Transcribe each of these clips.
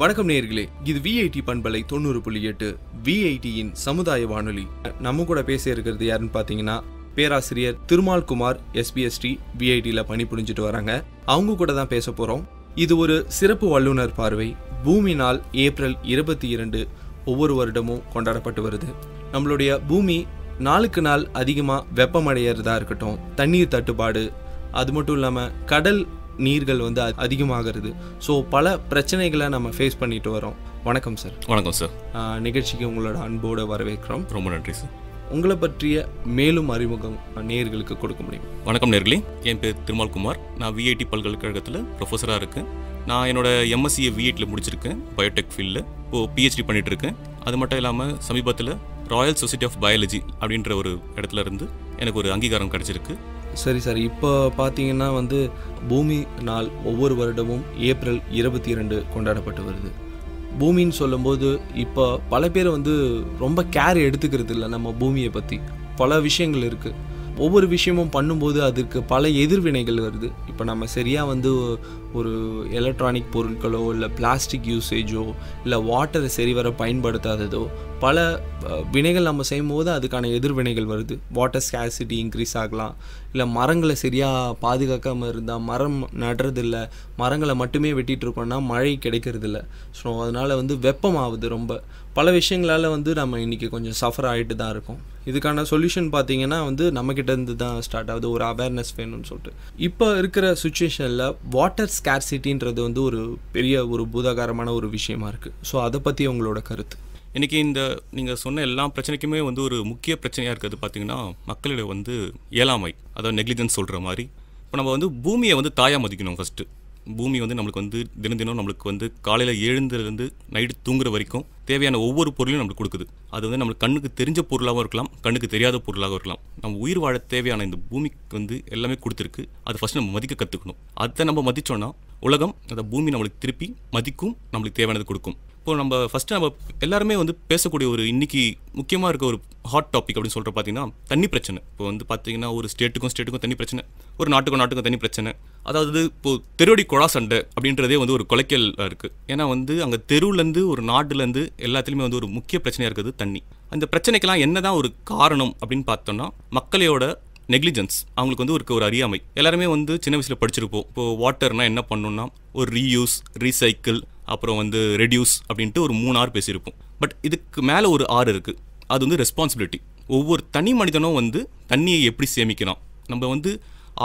வணக்கம் நேர்களே இது விஐடி பண்பலை தொண்ணூறு புள்ளி எட்டு விஐடியின் சமுதாய வானொலி. நம்ம கூட பேச இருக்கிறது யாருன்னு பார்த்தீங்கன்னா பேராசிரியர் திருமால் குமார் எஸ்பிஎஸ்டி விஐடியில் பணிபுரிஞ்சிட்டு வராங்க. அவங்க கூட தான் பேச போகிறோம் இது ஒரு சிறப்பு வல்லுநர் பார்வை. பூமி நாள் ஏப்ரல் இருபத்தி இரண்டு ஒவ்வொரு வருடமும் கொண்டாடப்பட்டு வருது. நம்மளுடைய பூமி நாளுக்கு நாள் அதிகமாக வெப்பமடையிறதா இருக்கட்டும் தண்ணீர் தட்டுப்பாடு அது மட்டும் இல்லாமல் கடல் நீர்கள் வந்து அதிகமாகிறது. ஸோ பல பிரச்சனைகளை நம்ம ஃபேஸ் பண்ணிட்டு வரோம். வணக்கம் சார் வணக்கம் சார் நிகழ்ச்சிக்கு உங்களோட அன்போடு வரவேற்கிறோம். ரொம்ப நன்றி சார் உங்களை பற்றிய மேலும் அறிமுகம் நேயர்களுக்கு கொடுக்க முடியும்? வணக்கம் நேர்களே. என் பேர் திருமால் குமார். நான் விஐடி பல்கலைக்கழகத்தில் ப்ரொஃபஸராக இருக்கேன். நான் என்னோட எம்எஸ்சியை விஐடியில் முடிச்சிருக்கேன். பயோடெக் ஃபீல்டில் இப்போது பிஹெச்டி பண்ணிட்டு இருக்கேன் அது மட்டும் இல்லாமல் சமீபத்தில் ராயல் சொசைட்டி ஆஃப் பயாலஜி அப்படின்ற ஒரு இடத்துல இருந்து எனக்கு ஒரு அங்கீகாரம் கிடைச்சிருக்கு. சரி சார். இப்போ பார்த்தீங்கன்னா வந்து பூமி நாள் ஒவ்வொரு வருடமும் ஏப்ரல் இருபத்தி இரண்டு கொண்டாடப்பட்டு வருது. பூமின்னு சொல்லும்போது இப்போ பல பேர் வந்து ரொம்ப கேர் எடுத்துக்கிறது இல்லை நம்ம பூமியை பற்றி பல விஷயங்கள் இருக்குது ஒவ்வொரு விஷயமும் பண்ணும்போது அதற்கு பல எதிர்வினைகள் வருது. இப்போ நம்ம சரியாக வந்து ஒரு எலக்ட்ரானிக் பொருட்களோ இல்லை பிளாஸ்டிக் யூசேஜோ இல்லை வாட்டரை சரிவர பயன்படுத்தாததோ பல வினைகள் நம்ம செய்யும் போது அதுக்கான எதிர்வினைகள் வருது. வாட்டர் ஸ்கேசிட்டி இன்க்ரீஸ் ஆகலாம். இல்லை மரங்களை சரியாக பாதுகாக்காமல் இருந்தால் மரம் நடுறதில்ல. மரங்களை மட்டுமே வெட்டிகிட்டு இருக்கோம்னா மழை கிடைக்கிறதில்ல. ஸோ அதனால் வந்து வெப்பமாகுது ரொம்ப. பல விஷயங்களால் வந்து நம்ம இன்றைக்கி கொஞ்சம் சஃபர் ஆகிட்டு தான் இருக்கோம். இதுக்கான சொல்யூஷன் பார்த்தீங்கன்னா வந்து நம்மக்கிட்டேருந்து தான் ஸ்டார்ட் ஆகுது. ஒரு அவேர்னஸ் வேணும்னு சொல்லிட்டு. இப்போ இருக்கிற சுச்சுவேஷனில் வாட்டர் ஸ்கேர்சிட்டின்றது வந்து ஒரு பெரிய ஒரு பூதாகாரமான ஒரு விஷயமா இருக்குது ஸோ அதை பற்றி உங்களோட கருத்து? இன்றைக்கி இந்த நீங்கள் சொன்ன எல்லா பிரச்சனைக்குமே வந்து ஒரு முக்கிய பிரச்சனையாக இருக்கிறது பார்த்தீங்கன்னா மக்களிடையே வந்து இயலாமை. அதாவது நெக்லிஜென்ஸ் சொல்கிற மாதிரி. இப்போ நம்ம வந்து பூமியை வந்து தாயாக மதிக்கணும் ஃபஸ்ட்டு பூமி வந்து நம்மளுக்கு வந்து தினம் தினம் நம்மளுக்கு வந்து காலையில் எழுந்ததுலேருந்து நைட்டு தூங்குற வரைக்கும் தேவையான ஒவ்வொரு பொருளையும் நம்மளுக்கு கொடுக்குது. அது வந்து நம்மளுக்கு கண்ணுக்கு தெரிஞ்ச பொருளாகவும் இருக்கலாம் கண்ணுக்கு தெரியாத பொருளாகவும் இருக்கலாம். நம்ம உயிர் வாழ தேவையான இந்த பூமிக்கு வந்து எல்லாமே கொடுத்துருக்கு. அதை ஃபஸ்ட் நம்ம மதிக்க கற்றுக்கணும் அதை நம்ம மதித்தோன்னா உலகம் அந்த பூமி நம்மளுக்கு திருப்பி மதிக்கும் நம்மளுக்கு தேவையானது கொடுக்கும். இப்போது நம்ம ஃபஸ்ட்டு நம்ம எல்லாருமே வந்து பேசக்கூடிய ஒரு இன்னைக்கு முக்கியமாக இருக்க ஒரு ஹாட் டாபிக் அப்படின்னு சொல்கிற பார்த்தீங்கன்னா தண்ணி பிரச்சனை. இப்போ வந்து பார்த்தீங்கன்னா ஒரு ஸ்டேட்டுக்கும் ஸ்டேட்டுக்கும் தண்ணி பிரச்சனை. ஒரு நாட்டுக்கும் நாட்டுக்கும் தண்ணி பிரச்சனை. அதாவது இப்போது தெருவடி குழா சண்டை அப்படின்றதே வந்து ஒரு கொலைக்கல் இருக்குது ஏன்னா வந்து அங்கே தெருவுலேருந்து ஒரு நாட்டுலேருந்து எல்லாத்துலேயுமே வந்து ஒரு முக்கிய பிரச்சனையாக இருக்குது தண்ணி. அந்த பிரச்சனைக்கெல்லாம் என்னதான் ஒரு காரணம் அப்படின்னு பார்த்தோம்னா மக்களையோட நெக்லிஜென்ஸ் அவங்களுக்கு வந்து ஒரு ஒரு அறியாமை. எல்லாருமே வந்து சின்ன வயசில் படிச்சிருப்போம். இப்போ வாட்டர்னா என்ன பண்ணணும்னா ஒரு ரீயூஸ் ரீசைக்கிள் அப்புறம் வந்து ரெடியூஸ் அப்படின்ட்டு ஒரு மூணு ஆறு பேசியிருப்போம். பட் இதுக்கு மேலே ஒரு ஆறு இருக்குது அது வந்து ரெஸ்பான்சிபிலிட்டி ஒவ்வொரு தனி மனிதனும் வந்து தண்ணியை எப்படி சேமிக்கலாம் நம்ம வந்து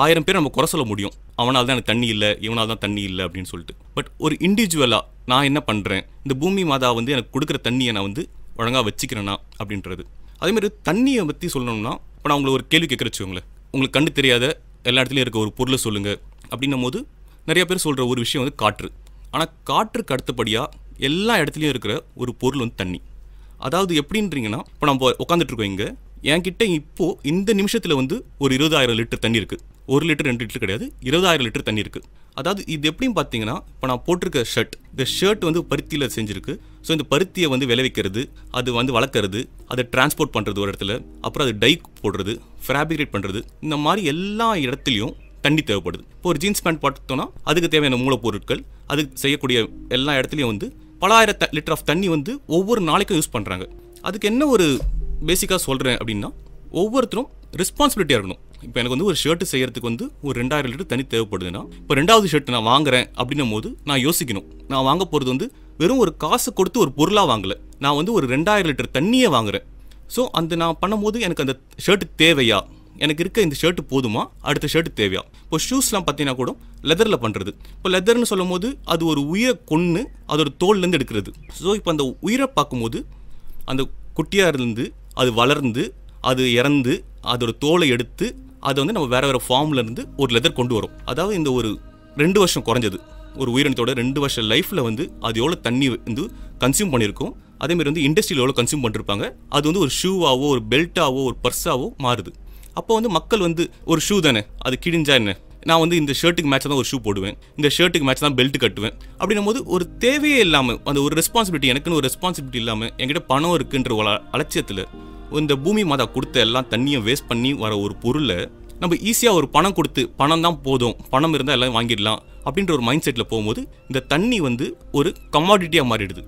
ஆயிரம் பேர் நம்ம குறை சொல்ல முடியும். அவனால் தான் எனக்கு தண்ணி இல்லை இவனால் தான் தண்ணி இல்லை அப்படின்னு சொல்லிட்டு. பட் ஒரு இண்டிவிஜுவலாக நான் என்ன பண்ணுறேன் இந்த பூமி மாதா வந்து எனக்கு கொடுக்குற தண்ணியை நான் வந்து ஒழுங்காக வச்சுக்கிறேனா அப்படின்றது. அதேமாதிரி தண்ணியை பற்றி சொல்லணும்னா இப்போ நான் உங்களை ஒரு கேள்வி கேட்குற வச்சுக்கோங்களேன். உங்களுக்கு கண்டு தெரியாத எல்லா இடத்துலையும் இருக்க ஒரு பொருளை சொல்லுங்கள் அப்படின்னும் போது நிறைய பேர் சொல்கிற ஒரு விஷயம் வந்து காற்று. ஆனால் காற்றுக்கு அடுத்தபடியாக எல்லா இடத்துலையும் இருக்கிற ஒரு பொருள் வந்து தண்ணி. அதாவது எப்படின்றீங்கன்னா இப்போ நம்ம உட்காந்துட்டு இருக்கோம் இங்கே. என்கிட்ட இப்போது இந்த நிமிஷத்தில் வந்து ஒரு இருபதாயிரம் லிட்டர் தண்ணி இருக்குது ஒரு லிட்டர் ரெண்டு லிட்டர் கிடையாது. இருபதாயிரம் லிட்டர் தண்ணி இருக்குது அதாவது இது எப்படின்னு பார்த்தீங்கன்னா இப்போ நான் போட்டிருக்க ஷர்ட் இந்த ஷர்ட் வந்து பருத்தியில் செஞ்சுருக்கு. ஸோ இந்த பருத்தியை வந்து விளைவிக்கிறது அது வந்து வளர்க்குறது அதை டிரான்ஸ்போர்ட் பண்ணுறது ஒரு இடத்துல. அப்புறம் அது டை போடுறது ஃபேப்ரிகேட் பண்ணுறது இந்த மாதிரி எல்லா இடத்துலையும் தண்ணி தேவைப்படுது. இப்போ ஒரு ஜீன்ஸ் பேண்ட் பார்த்தோம்னா அதுக்கு தேவையான மூலப்பொருட்கள் அதுக்கு செய்யக்கூடிய எல்லா இடத்துலையும் வந்து பலாயிரம் லிட்டர் ஆஃப் தண்ணி வந்து ஒவ்வொரு நாளைக்கும் யூஸ் பண்ணுறாங்க அதுக்கு என்ன ஒரு பேசிக்காக சொல்கிறேன் அப்படின்னா ஒவ்வொருத்தரும் ரெஸ்பான்சிபிலிட்டியாக இருக்கணும். இப்போ எனக்கு வந்து ஒரு ஷர்ட் செய்யறதுக்கு வந்து ஒரு ரெண்டாயிரம் லிட்டர் தண்ணி தேவைப்படுதுன்னா இப்போ ரெண்டாவது ஷர்ட் நான் வாங்குறேன் அப்படின்னும் போது நான் யோசிக்கணும். நான் வாங்க போகிறது வந்து வெறும் ஒரு காசு கொடுத்து ஒரு பொருளாக வாங்கலை. நான் வந்து ஒரு ரெண்டாயிரம் லிட்டர் தண்ணியே வாங்குறேன். ஸோ அந்த நான் பண்ணும்போது எனக்கு அந்த ஷர்ட் தேவையா? எனக்கு இருக்க இந்த ஷர்ட் போதுமா? அடுத்த ஷர்ட் தேவையா? இப்போ ஷூஸ்லாம் பார்த்தீங்கன்னா கூட லெதரில் பண்ணுறது இப்போ லெதர்னு சொல்லும் போது அது ஒரு உயிரை கொன்று அதோட தோல்லேருந்து எடுக்கிறது. ஸோ இப்போ அந்த உயிரை பார்க்கும்போது அந்த குட்டியாக இருந்து அது வளர்ந்து அது இறந்து அதோட தோலை எடுத்து அதை வந்து நம்ம வேறு வேறு ஃபார்ம்ல இருந்து ஒரு லெதர் கொண்டு வரும். அதாவது இந்த ஒரு ரெண்டு வருஷம் குறைஞ்சது. ஒரு உயிரினத்தோட ரெண்டு வருஷம் லைஃப்பில் வந்து அது எவ்வளோ தண்ணி வந்து கன்சியூம் பண்ணியிருக்கும். அதேமாரி வந்து இண்டஸ்ட்ரியில் எவ்வளோ கன்சியூம் பண்ணிருப்பாங்க. அது வந்து ஒரு ஷூவாவோ ஒரு பெல்ட்டாவோ ஒரு பர்ஸாவோ மாறுது. அப்போ வந்து மக்கள் வந்து ஒரு ஷூ தானே? அது கிழிஞ்சா என்ன? நான் வந்து இந்த ஷர்ட்டுக்கு மேட்ச் தான் ஒரு ஷூ போடுவேன். இந்த ஷர்ட்டுக்கு மேட்ச் தான் பெல்ட் கட்டுவேன். அப்படின்னும் போது ஒரு தேவையே இல்லாமல் அந்த ஒரு ரெஸ்பான்சிபிலிட்டி எனக்குன்னு ஒரு ரெஸ்பான்சிபிலிட்டி இல்லாமல் என்கிட்ட பணம் இருக்குன்ற ஒரு அலட்சியத்தில் இந்த பூமி மாதா கொடுத்த எல்லாம் தண்ணியை வேஸ்ட் பண்ணி வர ஒரு பொருளை நம்ம ஈஸியாக ஒரு பணம் கொடுத்து பணம் தான் போதும் பணம் இருந்தால் எல்லாம் வாங்கிடலாம் அப்படின்ற ஒரு மைண்ட் செட்டில் போகும்போது இந்த தண்ணி வந்து ஒரு கமாடிட்டியாக மாறிடுது.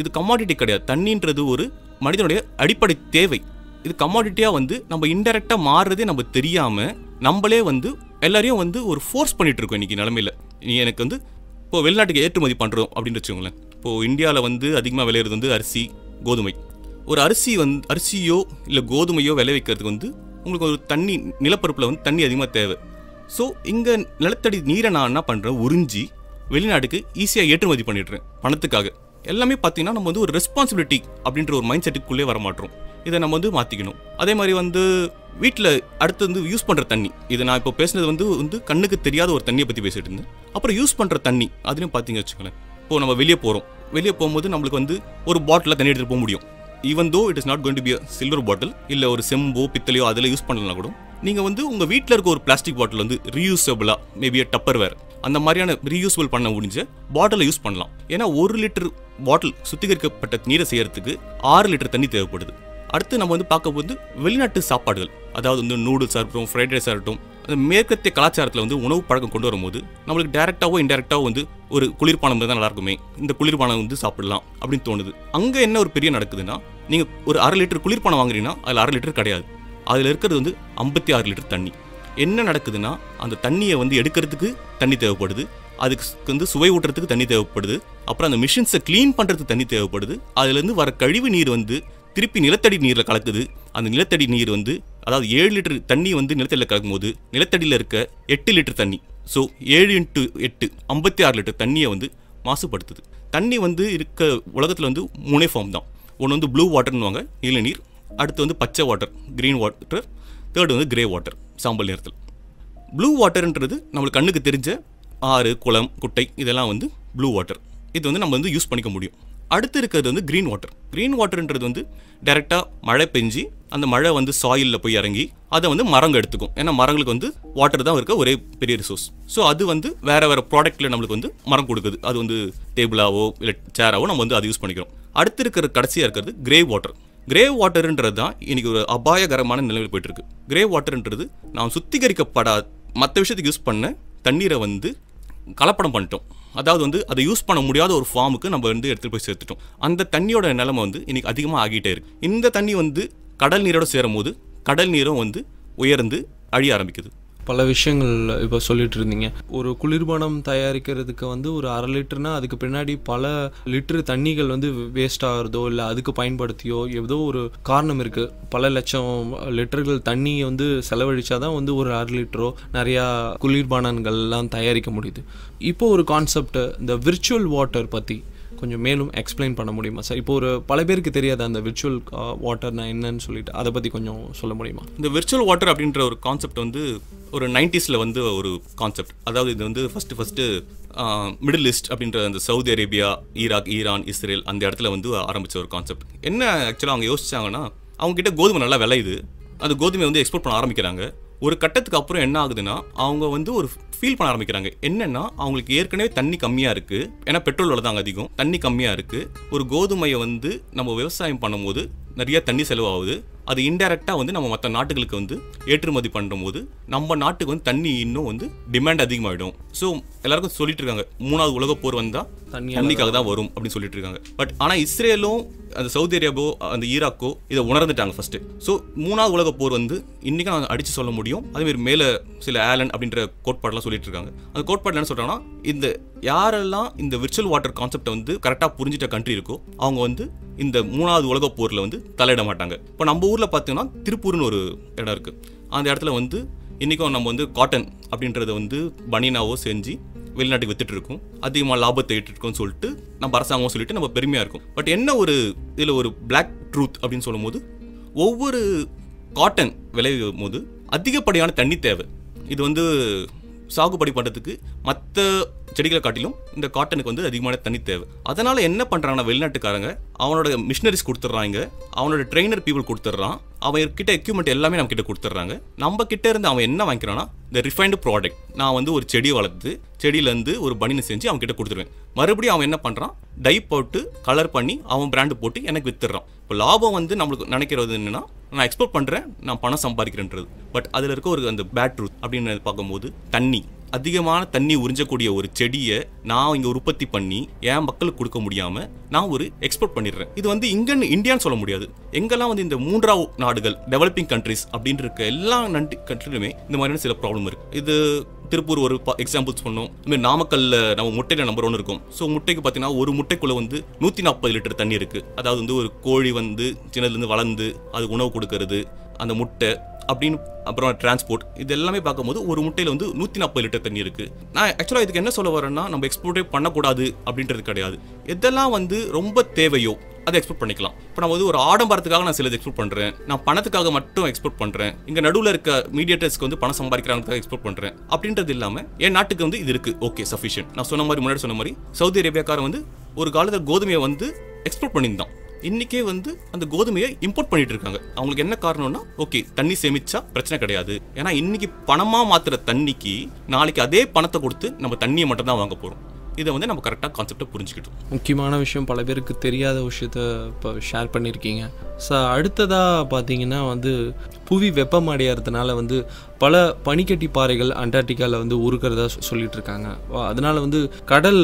இது கமாடிட்டி கிடையாது. தண்ணின்றது ஒரு மனிதனுடைய அடிப்படை தேவை. இது கமாடிட்டியாக வந்து நம்ம இன்டெரக்டாக மாறுறதே நம்ம தெரியாமல் நம்மளே வந்து எல்லாரையும் வந்து ஒரு ஃபோர்ஸ் பண்ணிகிட்டு இருக்கோம் இன்னைக்கு நிலமையில. நீ எனக்கு வந்து இப்போ வெளிநாட்டுக்கு ஏற்றுமதி பண்ணுறோம் அப்படின்னு வச்சுக்கோங்களேன். இப்போது இந்தியாவில் வந்து அதிகமாக விளையிறது வந்து அரிசி கோதுமை. ஒரு அரிசி வந்து அரிசியோ இல்லை கோதுமையோ விளைவிக்கிறதுக்கு வந்து உங்களுக்கு ஒரு தண்ணி நிலப்பரப்பில் வந்து தண்ணி அதிகமாக தேவை. ஸோ இங்கே நிலத்தடி நீரை நான் என்ன பண்ணுறேன் உறிஞ்சி வெளிநாட்டுக்கு ஈஸியாக ஏற்றுமதி பண்ணிடுறேன் பணத்துக்காக. எல்லாமே பார்த்தீங்கன்னா நம்ம வந்து ஒரு ரெஸ்பான்சிபிலிட்டி அப்படின்ற ஒரு மைண்ட் செட்டுக்குள்ளே வர மாட்டோம் இதை நம்ம வந்து மாற்றிக்கணும் அதே மாதிரி வந்து வீட்டில் அடுத்து வந்து யூஸ் பண்ணுற தண்ணி. இது நான் இப்போ பேசுனது வந்து வந்து கண்ணுக்கு தெரியாத ஒரு தண்ணியை பற்றி பேசிகிட்டு இருந்தேன். அப்புறம் யூஸ் பண்ணுற தண்ணி அதுலேயும் பார்த்தீங்க வச்சுக்கோங்களேன். இப்போ நம்ம வெளியே போகிறோம் வெளியே போகும்போது நம்மளுக்கு வந்து ஒரு பாட்டிலில் தண்ணி எடுத்துகிட்டு போக முடியும். Even though it is not going to be silver bottle இல்லை ஒரு செம்போ பித்தளையோ அதில் யூஸ் பண்ணலாம் கூட நீங்கள் வந்து உங்கள் வீட்டில் இருக்க ஒரு பிளாஸ்டிக் பாட்டில் வந்து ரீயூசபிளாக மேபி டப்பர் வேர் அந்த மாதிரியான ரீயூசபிள் பண்ண முடிஞ்ச பாட்டிலை யூஸ் பண்ணலாம். ஏன்னா ஒரு லிட்டர் பாட்டில் சுத்திகரிக்கப்பட்ட நீரை செய்யறதுக்கு ஆறு லிட்டர் தண்ணி தேவைப்படுது. அடுத்து நம்ம வந்து பார்க்க போது வெளிநாட்டு சாப்பாடுகள். அதாவது வந்து நூடுல்ஸாக இருக்கட்டும் ஃப்ரைட் ரைஸாக இருக்கட்டும் அந்த மேற்கத்திய கலாச்சாரத்தில் வந்து உணவு பழக்கம் கொண்டு வரும்போது நம்மளுக்கு டேரெக்டாகவோ இன்டெரக்டாகவோ வந்து ஒரு குளிர்பானம் தான் நல்லா இருக்குமே இந்த குளிர்பானம் வந்து சாப்பிடலாம் அப்படின்னு தோணுது. அங்கே என்ன ஒரு பெரிய நடக்குதுன்னா நீங்கள் ஒரு அரை லிட்டர் குளிர்பானம் வாங்குறீங்கன்னா அதில் அரை லிட்டர் கிடையாது. அதில் இருக்கிறது வந்து ஐம்பத்தி ஆறு லிட்டர் தண்ணி. என்ன நடக்குதுன்னா அந்த தண்ணியை வந்து எடுக்கிறதுக்கு தண்ணி தேவைப்படுது அதுக்கு வந்து சுவை ஊட்டுறதுக்கு தண்ணி தேவைப்படுது அப்புறம் அந்த மிஷின்ஸை க்ளீன் பண்ணுறதுக்கு தண்ணி தேவைப்படுது அதுலேருந்து வர கழிவு நீர் வந்து திருப்பி நிலத்தடி நீரில் கலக்குது. அந்த நிலத்தடி நீர் வந்து அதாவது ஏழு லிட்டர் தண்ணி வந்து நிலத்தடியில் கலக்கும் போது நிலத்தடியில் இருக்க எட்டு லிட்டர் தண்ணி ஸோ ஏழு இன்ட்டு எட்டு ஐம்பத்தி ஆறு லிட்டர் தண்ணியை வந்து மாசுபடுத்துது. தண்ணி வந்து இருக்க உலகத்தில் வந்து மூணே ஃபார்ம் தான். ஒன்று வந்து ப்ளூ வாட்டர்னுவாங்க இளநீர். அடுத்து வந்து பச்சை வாட்டர் க்ரீன் வாட்டர் தேர்டு வந்து கிரே வாட்டர் சாம்பல் நிறத்தில். ப்ளூ வாட்டர்ன்றது நம்மளுக்கு கண்ணுக்கு தெரிஞ்ச ஆறு குளம் குட்டை இதெல்லாம் வந்து ப்ளூ வாட்டர் இது வந்து நம்ம வந்து யூஸ் பண்ணிக்க முடியும். அடுத்து இருக்கிறது வந்து க்ரீன் வாட்டர் க்ரீன் வாட்டர்ன்றது வந்து டைரெக்டாக மழை பெஞ்சு அந்த மழை வந்து சாயிலில் போய் இறங்கி அதை வந்து மரங்க எடுத்துக்கும். ஏன்னா மரங்களுக்கு வந்து வாட்டர் தான் இருக்க ஒரே பெரிய ரிசோர்ஸ் ஸோ அது வந்து வேறு வேறு ப்ராடக்ட்டில் நம்மளுக்கு வந்து மரம் கொடுக்குது. அது வந்து டேபிளாவோ இல்லை சேராவோ நம்ம வந்து அதை யூஸ் பண்ணிக்கிறோம். அடுத்து இருக்கிற கடைசியாக இருக்கிறது கிரே வாட்டர் கிரே வாட்டருன்றது தான் இன்றைக்கி ஒரு அபாயகரமான நிலையில் போயிட்டுருக்கு. கிரே வாட்டர்ன்றது நாம் சுத்திகரிக்கப்படாத மற்ற விஷயத்துக்கு யூஸ் பண்ண தண்ணீரை வந்து கலப்படம் பண்ணிட்டோம். அதாவது வந்து அதை யூஸ் பண்ண முடியாத ஒரு ஃபார்முக்கு நம்ம வந்து எடுத்துகிட்டு போய் சேர்த்துட்டோம். அந்த தண்ணியோட நிலைமை வந்து இன்றைக்கி அதிகமாக ஆகிட்டே இருக்கு. இந்த தண்ணி வந்து கடல் நீரோட சேரும் போது கடல் நீரும் வந்து உயர்ந்து அழிய ஆரம்பிக்குது. பல விஷயங்கள் இப்போ சொல்லிட்டு இருந்தீங்க. ஒரு குளிர்பானம் தயாரிக்கிறதுக்கு வந்து ஒரு அரை லிட்டர்னா அதுக்கு பின்னாடி பல லிட்டர் தண்ணிகள் வந்து வேஸ்ட் ஆகிறதோ இல்லை அதுக்கு பயன்படுத்தியோ ஏதோ ஒரு காரணம் இருக்கு. பல லட்சம் லிட்டர்கள் தண்ணியை வந்து செலவழிச்சாதான் வந்து ஒரு அரை லிட்டரோ நிறையா குளிர்பானங்கள்லாம் தயாரிக்க முடியுது. இப்போ ஒரு கான்செப்ட் இந்த விர்ச்சுவல் வாட்டர் பற்றி கொஞ்சம் மேலும் எக்ஸ்பிளைன் பண்ண முடியுமா சார் இப்போ ஒரு பல பேருக்கு தெரியாது அந்த விர்ச்சுவல் uh, வாட்டர்னா என்னன்னு சொல்லிட்டு அதை பற்றி கொஞ்சம் சொல்ல முடியுமா? இந்த விர்ச்சுவல் வாட்டர் அப்படின்ற ஒரு கான்செப்ட் வந்து ஒரு நைன்டிஸில் வந்து ஒரு கான்செப்ட் அதாவது இது வந்து ஃபஸ்ட்டு ஃபஸ்ட்டு மிடில் ஈஸ்ட் அப்படின்ற அந்த Saudi Arabia Iraq Iran Israel அந்த இடத்துல வந்து ஆரம்பிச்ச ஒரு கான்செப்ட் என்ன ஆக்சுவலாக அவங்க யோசிச்சாங்கன்னா அவங்க கிட்ட கோதுமை நல்லா விளையுது. அந்த கோதுமையை வந்து எக்ஸ்போர்ட் பண்ண ஆரம்பிக்கிறாங்க. ஒரு கட்டத்துக்கு அப்புறம் என்ன ஆகுதுன்னா அவங்க வந்து ஒரு ஃபீல் பண்ண ஆரம்பிக்கிறாங்க. என்னன்னா அவங்களுக்கு ஏற்கனவே தண்ணி கம்மியாக இருக்குது ஏன்னா பெட்ரோல் விலை தாங்க அதிகம். தண்ணி கம்மியாக இருக்குது ஒரு கோதுமையை வந்து நம்ம விவசாயம் பண்ணும்போது நிறைய தண்ணி செலவாகுது. அது இன்டெரக்டாக வந்து நம்ம மற்ற நாட்டுகளுக்கு வந்து ஏற்றுமதி பண்ணும்போது நம்ம நாட்டுக்கு வந்து தண்ணி இன்னும் வந்து டிமாண்ட் அதிகமாகிடும் ஸோ எல்லாருக்கும் சொல்லிட்டு இருக்காங்க மூணாவது உலக போர் வந்தால் தண்ணி தண்ணிக்காக தான் வரும். அப்படின்னு சொல்லிட்டு இருக்காங்க பட் ஆனால் இஸ்ரேலும் அந்த சவுதி அரேபியாவோ அந்த ஈராக்கோ இதை உணர்ந்துட்டாங்க ஃபர்ஸ்ட் ஸோ மூணாவது உலக போர் வந்து இன்னைக்கு நான் அடிச்சு சொல்ல முடியும். அதேமாதிரி மேலே சில ஆலன் அப்படின்ற கோட்பாடெல்லாம் சொல்லிட்டு இருக்காங்க அந்த கோட்பாட்டில் என்ன சொல்றாங்கன்னா இந்த யாரெல்லாம் இந்த விர்ச்சுவல் வாட்டர் கான்செப்டை வந்து கரெக்டாக புரிஞ்சிட்ட கண்ட்ரி இருக்கோ அவங்க வந்து இந்த மூணாவது உலக போரில் வந்து தலையிட மாட்டாங்க. இப்போ நம்ம ஊரில் பார்த்தீங்கன்னா திருப்பூர்னு ஒரு இடம் இருக்கு. அந்த இடத்துல வந்து இன்றைக்கும் நம்ம வந்து காட்டன் அப்படின்றத வந்து பனினாவோ செஞ்சு வெளிநாட்டுக்கு வித்துட்டு இருக்கோம் அதிகமாக லாபத்தை இருக்கோம்னு சொல்லிட்டு நம்ம அரசாங்கம் சொல்லிட்டு நம்ம பெருமையாக இருக்கும். பட் என்ன ஒரு இதில் ஒரு பிளாக் ட்ரூத் அப்படின்னு சொல்லும்போது ஒவ்வொரு காட்டன் விளைவிக்கும் போது அதிகப்படியான தண்ணி தேவை. இது வந்து சாகுபடி பண்ணுறதுக்கு மற்ற செடிகளை காட்டிலும் இந்த காட்டனுக்கு வந்து அதிகமான தண்ணி தேவை. அதனால என்ன பண்ணுறாங்கன்னா வெளிநாட்டுக்காரங்க அவனோட மிஷினரிஸ் கொடுத்துட்றாங்க அவனோட ட்ரெயினர் பீப்புள் கொடுத்துட்றான் அவன் கிட்ட எக்யூப்மெண்ட் எல்லாமே நம்ம கிட்ட கொடுத்துட்றாங்க. நம்ம கிட்ட இருந்து அவன் என்ன வாங்கிக்கிறான்னா இந்த ரிஃபைன்டு ப்ராடக்ட் நான் வந்து ஒரு செடியை வளர்த்து செடியிலேருந்து ஒரு பனினை செஞ்சு அவன் கிட்ட கொடுத்துருவேன். மறுபடியும் அவன் என்ன பண்ணுறான் டை போட்டு கலர் பண்ணி அவன் பிராண்டு போட்டு எனக்கு வித்துடுறான். இப்போ லாபம் வந்து நம்மளுக்கு நினைக்கிறது என்னன்னா நான் எக்ஸ்போர்ட் பண்ணுறேன் நான் பணம் சம்பாதிக்கிறேன்றது. பட் அதில் இருக்க ஒரு அந்த பேட் ட்ரூத் அப்படின்னு பார்க்கும்போது தண்ணி. அதிகமான தண்ணி உறிஞ்சக்கூடிய ஒரு செடியை நான் இங்கே உற்பத்தி பண்ணி என் மக்களுக்கு கொடுக்க முடியாம நான் ஒரு எக்ஸ்போர்ட் பண்ணிடுறேன். இது வந்து இங்கன்னு இந்தியான்னு சொல்ல முடியாது. எங்கெல்லாம் வந்து இந்த மூன்றாவது நாடுகள் டெவலப்பிங் கண்ட்ரிஸ் அப்படின்னு இருக்க எல்லா நன்றி கண்ட்ரிலுமே இந்த மாதிரியான சில ப்ராப்ளம் இருக்கு. இது திருப்பூர் ஒரு எக்ஸாம்பிள்ஸ் பண்ணோம் இதுமாதிரி நாமக்கல்ல நம்ம முட்டையில நம்பர் ஒன்று இருக்கும். ஸோ முட்டைக்கு பார்த்தீங்கன்னா ஒரு முட்டைக்குள்ள வந்து நூற்றி நாற்பது லிட்டர் தண்ணி இருக்கு. அதாவது வந்து ஒரு கோழி வந்து சின்னதுலேருந்து வளர்ந்து அது உணவு கொடுக்கறது. அந்த முட்டை அப்படின்னு அப்புறம் டிரான்ஸ்போர்ட் இது எல்லாமே பார்க்கும்போது ஒரு முட்டையில் வந்து நூற்றி நாற்பது லிட்டர் தண்ணி இருக்குது நான் ஆக்சுவலாக இதுக்கு என்ன சொல்ல வரேன்னா நம்ம எக்ஸ்போர்ட்டே பண்ணக்கூடாது அப்படின்றது கிடையாது. எதெல்லாம் வந்து ரொம்ப தேவையோ அதை எக்ஸ்போர்ட் பண்ணிக்கலாம். இப்போ நான் வந்து ஒரு ஆடம்பரத்துக்காக நான் சிலது எக்ஸ்போர்ட் பண்ணுறேன் நான் பணத்துக்காக மட்டும் எக்ஸ்போர்ட் பண்ணுறேன் இங்கே நடுவில் இருக்க மீடியேட்டர்ஸ்க்கு வந்து பணம் சம்பாதிக்கிறாங்க எக்ஸ்போர்ட் பண்ணுறேன் அப்படின்றது இல்லாமல் என் நாட்டுக்கு வந்து இது இருக்குது ஓகே சஃபிஷியன்ட் நான் சொன்ன மாதிரி முன்னாடி சொன்ன மாதிரி சவுதி அரேபியாக்காரன் வந்து ஒரு காலத்தில் கோதுமையை வந்து எக்ஸ்போர்ட் பண்ணியிருந்தான். இன்றைக்கே வந்து அந்த கோதுமையை இம்போர்ட் பண்ணிட்டு இருக்காங்க அவங்களுக்கு என்ன காரணம்னா ஓகே தண்ணி சேமிச்சா பிரச்சனை கிடையாது. ஏன்னா இன்னைக்கு பணமாக மாற்றுற தண்ணிக்கு நாளைக்கு அதே பணத்தை கொடுத்து நம்ம தண்ணியை மட்டும் தான் வாங்க போகிறோம் இதை வந்து நம்ம கரெக்டாக கான்செப்டை புரிஞ்சுக்கிட்டோம். முக்கியமான விஷயம் பல பேருக்கு தெரியாத விஷயத்த இப்போ ஷேர் பண்ணியிருக்கீங்க ஸோ அடுத்ததாக பார்த்தீங்கன்னா வந்து புவி வெப்பமடையறதுனால வந்து பல பனிக்கட்டி பாறைகள் அண்டார்டிகாவில் வந்து உருக்கிறதா சொல்லிட்டு இருக்காங்க அதனால் அதனால வந்து கடல்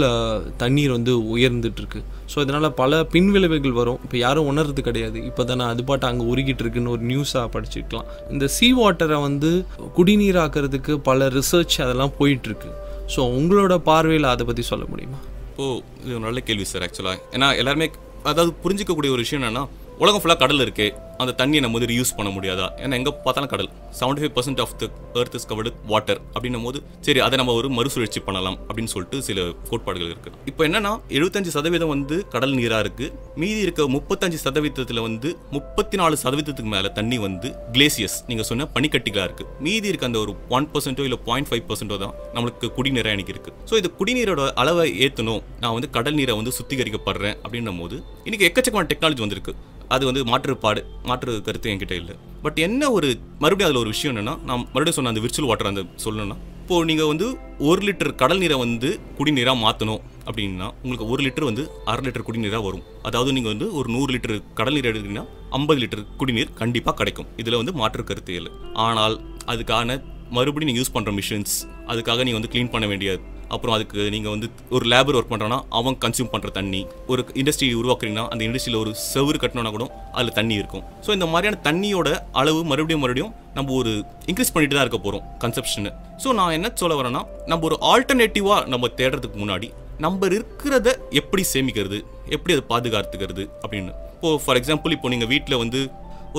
தண்ணீர் வந்து உயர்ந்துட்டுருக்கு. ஸோ இதனால் பல பின்விளைவுகள் வரும். இப்போ யாரும் உணர்றது கிடையாது. இப்போ தானே அது பாட்டு அங்கே உருகிட்டு இருக்குன்னு ஒரு நியூஸாக படிச்சுக்கலாம். இந்த சீ வாட்டரை வந்து குடிநீராக்கிறதுக்கு பல ரிசர்ச் அதெல்லாம் போயிட்டுருக்கு. ஸோ உங்களோட பார்வையில் அதை பற்றி சொல்ல முடியுமா? ஓ இது ஒரு நல்ல கேள்வி சார் ஆக்சுவலாக ஏன்னா எல்லாருமே அதாவது புரிஞ்சிக்கக்கூடிய ஒரு விஷயம் என்னென்னா உலகம் ஃபுல்லாக கடல் இருக்குது அந்த தண்ணியை நம்ம வந்து ரியூஸ் பண்ண முடியாதா? ஏன்னா எங்கே பார்த்தாலும் கடல். Seventy five percent of the earth is covered water அப்படின்னும் போது சரி அதை நம்ம ஒரு மறுசுழற்சி பண்ணலாம் அப்படின்னு சொல்லிட்டு சில கோட்பாடுகள் இருக்குது இப்போ என்னன்னா எழுபத்தஞ்சு சதவீதம் வந்து கடல் நீராக இருக்குது மீதி இருக்க முப்பத்தஞ்சு சதவீதத்தில் வந்து முப்பத்தி நாலு சதவீதத்துக்கு மேலே தண்ணி வந்து கிளேசியஸ் நீங்கள் சொன்ன பனிக்கட்டிகளாக இருக்குது மீதி இருக்க அந்த ஒரு ஒன் பர்சன்ட்டோ இல்லை பாயிண்ட் ஃபைவ் பர்சன்ட்டோ தான் நம்மளுக்கு குடிநீராக எனக்கு இருக்குது ஸோ இந்த குடிநீரோட அளவை ஏற்றணும் நான் வந்து கடல் நீரை வந்து சுத்திகரிக்கப்படுறேன் அப்படின்னும் போது இன்னைக்கு எக்கச்சக்கமான டெக்னாலஜி வந்திருக்கு. அது வந்து மாற்றுப்பாடு மாற்று கருத்து என்கிட்ட இல்லை. பட் என்ன ஒரு மறுபடியும் அதில் ஒரு விஷயம் என்னென்னா நான் மறுபடியும் சொன்ன அந்த விர்ச்சுவல் வாட்டர் அந்த சொல்லணும்னா இப்போது நீங்கள் வந்து ஒரு லிட்டர் கடல் நீரை வந்து குடிநீராக மாற்றணும் அப்படின்னா உங்களுக்கு ஒரு லிட்டர் வந்து அரை லிட்டர் குடிநீராக வரும். அதாவது நீங்கள் வந்து ஒரு நூறு லிட்டர் கடல் நீர் எடுக்கிறீங்கன்னா ஐம்பது லிட்டர் குடிநீர் கண்டிப்பாக கிடைக்கும். இதில் வந்து மாற்று கருத்து இல்லை. ஆனால் அதுக்கான மறுபடியும் நீங்கள் யூஸ் பண்ணுற மிஷின்ஸ் அதுக்காக நீங்கள் வந்து க்ளீன் பண்ண வேண்டிய அப்புறம் அதுக்கு நீங்கள் வந்து ஒரு லேபர் ஒர்க் பண்ணுறோன்னா அவன் கன்சியூம் பண்ணுற தண்ணி. ஒரு இண்டஸ்ட்ரி உருவாக்குறீங்கன்னா அந்த இண்டஸ்ட்ரியில் ஒரு செவுரு கட்டணும்னா கூட அதில் தண்ணி இருக்கும். ஸோ இந்த மாதிரியான தண்ணியோட அளவு மறுபடியும் மறுபடியும் நம்ம ஒரு இன்க்ரீஸ் பண்ணிட்டு தான் இருக்க போகிறோம் கன்செப்ஷனு ஸோ நான் என்ன சொல்ல வரேன்னா நம்ம ஒரு ஆல்டர்னேட்டிவாக நம்ம தேடுறதுக்கு முன்னாடி நம்ம இருக்கிறத எப்படி சேமிக்கிறது? எப்படி அதை பாதுகாத்துக்கிறது? அப்படின்னு. இப்போது ஃபார் எக்ஸாம்பிள் இப்போ நீங்கள் வீட்டில் வந்து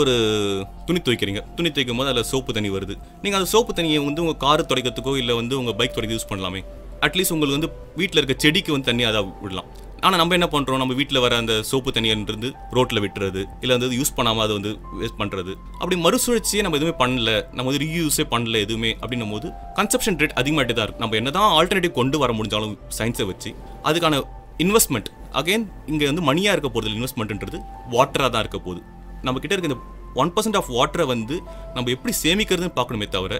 ஒரு துணி துவைக்கிறீங்க. துணி துவைக்கும் போது அதில் சோப்பு தண்ணி வருது. நீங்கள் அந்த சோப்பு தண்ணியை வந்து உங்கள் கார் துடைக்கிறதுக்கோ இல்லை வந்து உங்கள் பைக் துடைக்க யூஸ் பண்ணலாமே. அட்லீஸ்ட் உங்களுக்கு வந்து வீட்டில் இருக்க செடிக்கு வந்து தண்ணி அதை விடலாம். ஆனால் நம்ம என்ன பண்ணுறோம் நம்ம வீட்டில் வர அந்த சோப்பு தண்ணியிருந்து ரோட்டில் விட்டுறது இல்லை வந்து யூஸ் பண்ணாமல் அதை வந்து வேஸ்ட் பண்ணுறது அப்படி மறுசுழற்சியே நம்ம எதுவுமே பண்ணல. நம்ம வந்து ரீயூஸே பண்ணல எதுவுமே அப்படின்னும் போது கன்சப்ஷன் ரேட் அதிகமாகிட்டே தான் இருக்கும் நம்ம என்ன தான் ஆல்டர்னேட்டிவ் கொண்டு வர முடிஞ்சாலும் சயின்ஸை வச்சு அதுக்கான இன்வெஸ்ட்மெண்ட் அகைன் இங்கே வந்து மணியாக இருக்க போகிறது இன்வெஸ்ட்மெண்ட்ன்றது வாட்டராக தான் இருக்க போகுது. நம்மக்கிட்ட இருக்க இந்த ஒன் பர்சன்ட் ஆஃப் வாட்டரை வந்து நம்ம எப்படி சேமிக்கிறதுன்னு பார்க்கணுமே தவிர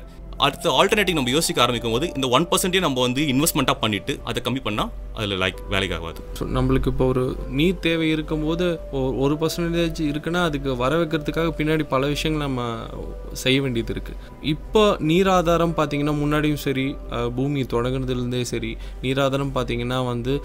அடுத்த ஆல்டர்னேட்டிவ் நம்ம யோசிக்க ஆரம்பிக்கும் போது இந்த ஒன் பர்சன்டே நம்ம வந்து இன்வெஸ்ட்மெண்ட்டாக பண்ணிட்டு அதை கம்மி பண்ணால் அதில் லைக் வேலைக்கு ஆகாது ஸோ நம்மளுக்கு இப்போ ஒரு நீர் தேவை இருக்கும்போது ஒரு பர்சன்டேஜ் இருக்குன்னா அதுக்கு வர வைக்கிறதுக்காக பின்னாடி பல விஷயங்கள் நம்ம செய்ய வேண்டியது இருக்குது இப்போ நீர் ஆதாரம் பார்த்தீங்கன்னா முன்னாடியும் சரி பூமி தொடங்குனதுலேருந்தே சரி நீர் ஆதாரம் பார்த்தீங்கன்னா வந்து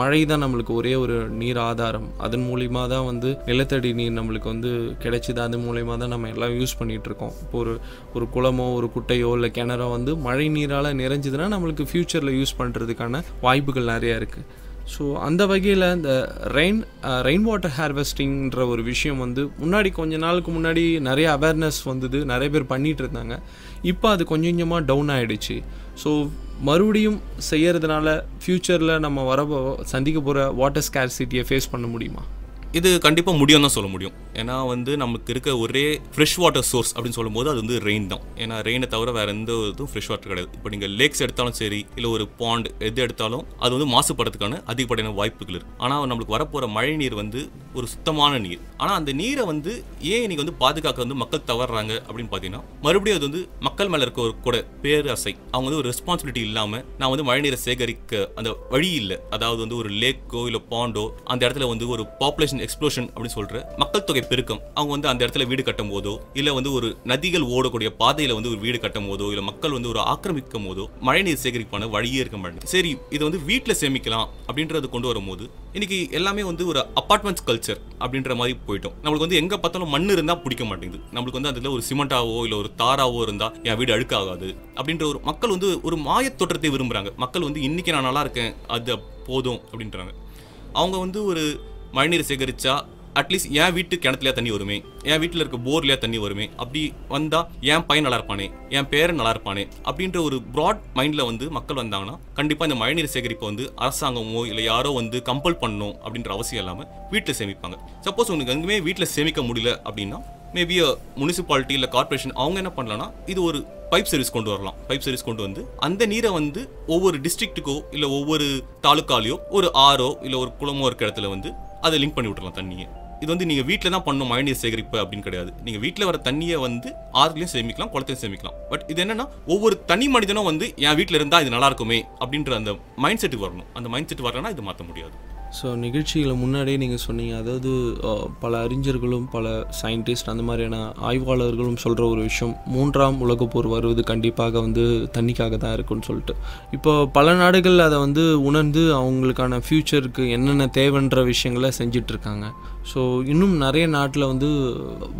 மழை தான் நம்மளுக்கு ஒரே ஒரு நீர் ஆதாரம். அதன் மூலிமா தான் வந்து நிலத்தடி நீர் நம்மளுக்கு வந்து கிடைச்சிது. அது மூலிமா தான் நம்ம எல்லாம் யூஸ் பண்ணிகிட்டு இருக்கோம். இப்போ ஒரு ஒரு குளமோ ஒரு குட்டையோ உள்ள கிணறை வந்து மழை நீரால் நிறைஞ்சதுன்னா நம்மளுக்கு ஃப்யூச்சரில் யூஸ் பண்ணுறதுக்கான வாய்ப்புகள் நிறையா இருக்குது ஸோ அந்த வகையில் இந்த ரெயின் ரெயின் வாட்டர் ஹார்வெஸ்டிங்கிற ஒரு விஷயம் வந்து முன்னாடி கொஞ்ச நாளுக்கு முன்னாடி நிறைய அவேர்னஸ் வந்தது நிறைய பேர் பண்ணிகிட்டு இருந்தாங்க. இப்போ அது கொஞ்சம் கொஞ்சமாக டவுன் ஆகிடுச்சு ஸோ மறுபடியும் செய்கிறதுனால ஃப்யூச்சரில் நம்ம வர சந்திக்க போகிற வாட்டர் ஸ்கேர்சிட்டியை ஃபேஸ் பண்ண முடியுமா? இது கண்டிப்பாக முடியும் தான் சொல்ல முடியும். ஏன்னா வந்து நமக்கு இருக்க ஒரே ஃப்ரெஷ் வாட்டர் சோர்ஸ் அப்படின்னு சொல்லும்போது அது வந்து ரெயின் தான். ஏன்னா ரெயினை தவிர வேறு எந்த இதுவும் ஃப்ரெஷ் வாட்டர் கிடையாது. இப்போ நீங்கள் லேக்ஸ் எடுத்தாலும் சரி இல்லை ஒரு பாண்ட் எது எடுத்தாலும் அது வந்து மாசுபடுறதுக்கான அதிகப்படியான வாய்ப்புகள் இருக்குது ஆனால் நம்மளுக்கு வரப்போகிற மழை நீர் வந்து ஒரு சுத்தமான நீர். ஆனால் அந்த நீரை வந்து ஏன் இன்னைக்கு வந்து பாதுகாக்க வந்து மக்கள் தவறுறாங்க அப்படின்னு பார்த்தீங்கன்னா மறுபடியும் அது வந்து மக்கள் மேலே இருக்க ஒரு கூட பேராசை. அவங்க வந்து ஒரு ரெஸ்பான்சிபிலிட்டி இல்லாமல் நான் வந்து மழை நீரை சேகரிக்க அந்த வழி இல்லை. அதாவது வந்து ஒரு லேக்கோ இல்லை பாண்டோ அந்த இடத்துல வந்து ஒரு பாப்புலேஷன் எக்ஸ்ப்ளோஷன் அப்படின்னு சொல்ற மக்கள் தொகை பெருக்கம். அவங்க வந்து அந்த இடத்துல வீடு கட்டும் போதோ இல்லை வந்து ஒரு நதிகள் ஓடக்கூடிய பாதையில் வந்து ஒரு வீடு கட்டும் போதோ இல்லை மக்கள் வந்து ஒரு ஆக்கிரமிக்கும் போதோ மழைநீர் சேகரிப்பான வழியே இருக்க மாட்டேங்குது. சரி இதை வந்து வீட்டில் சேமிக்கலாம் அப்படின்றது கொண்டு வரும்போது இன்னைக்கு எல்லாமே வந்து ஒரு அப்பார்ட்மெண்ட்ஸ் கல்ச்சர் அப்படின்ற மாதிரி போயிட்டோம். நம்மளுக்கு வந்து எங்க பார்த்தாலும் மண் இருந்தா பிடிக்க மாட்டேங்குது. நம்மளுக்கு வந்து அதுல ஒரு சிமெண்டாவோ இல்ல ஒரு தாராவோ இருந்தா என் வீடு அழுக்காகாது அப்படின்ற ஒரு மக்கள் வந்து ஒரு மாயத் தோற்றத்தை விரும்புறாங்க. மக்கள் வந்து இன்னைக்கு நான் நல்லா இருக்கேன் அது போதும் அப்படின்றாங்க. அவங்க வந்து ஒரு மழைநீர் சேகரிச்சா அட்லீஸ்ட் என் வீட்டு கிணத்துலயா தண்ணி வருமே? என் வீட்டில் இருக்க போர்லயா தண்ணி வருமே? அப்படி வந்தால் என் பையன் நல்லா இருப்பானே? என் பேரன் நல்லா இருப்பானே? அப்படின்ற ஒரு ப்ராட் மைண்டில் வந்து மக்கள் வந்தாங்கன்னா கண்டிப்பாக இந்த மழைநீர் சேகரிப்பை வந்து அரசாங்கமோ இல்லை யாரோ வந்து கம்பல் பண்ணணும் அப்படின்ற அவசியம் இல்லாமல் வீட்டில் சேமிப்பாங்க. சப்போஸ் உங்களுக்கு எங்குமே வீட்டில் சேமிக்க முடியல அப்படின்னா மேபி முனிசிபாலிட்டி இல்லை கார்ப்பரேஷன் அவங்க என்ன பண்ணலாம்னா இது ஒரு பைப் சர்வீஸ் கொண்டு வரலாம். பைப் சர்வீஸ் கொண்டு வந்து அந்த நீரை வந்து ஒவ்வொரு டிஸ்ட்ரிக்ட்டுக்கோ இல்லை ஒவ்வொரு தாலுக்காலையோ ஒரு ஆறோ இல்லை ஒரு குளமோ இருக்க இடத்துல வந்து அதை லிங்க் பண்ணி விட்டுறலாம் தண்ணியை. இது வந்து நீங்கள் வீட்டில் தான் பண்ணணும் மழைநீர் சேகரிப்பு அப்படின்னு கிடையாது. நீங்கள் வீட்டில் வர தண்ணியை வந்து ஆறுலையும் சேமிக்கலாம் குளத்தையும் சேமிக்கலாம். பட் இது என்னன்னா ஒவ்வொரு தனி மனிதனும் வந்து என் வீட்டில் இருந்தால் இது நல்லா இருக்குமே அப்படின்ற அந்த மைண்ட் செட்டுக்கு வரணும். அந்த மைண்ட் செட் வரலன்னா இது மாற்ற முடியாது. ஸோ நிகழ்ச்சிகளை முன்னாடியே நீங்கள் சொன்னீங்க. அதாவது பல அறிஞர்களும் பல சயின்டிஸ்ட் அந்த மாதிரியான ஆய்வாளர்களும் சொல்கிற ஒரு விஷயம் மூன்றாம் உலகப்போர் வருவது கண்டிப்பாக வந்து தண்ணிக்காக தான் இருக்குன்னு சொல்லிட்டு. இப்போ பல நாடுகள் அதை வந்து உணர்ந்து அவங்களுக்கான ஃப்யூச்சருக்கு என்னென்ன தேவைன்ற விஷயங்களை செஞ்சிட்ருக்காங்க. ஸோ இன்னும் நிறைய நாட்டில் வந்து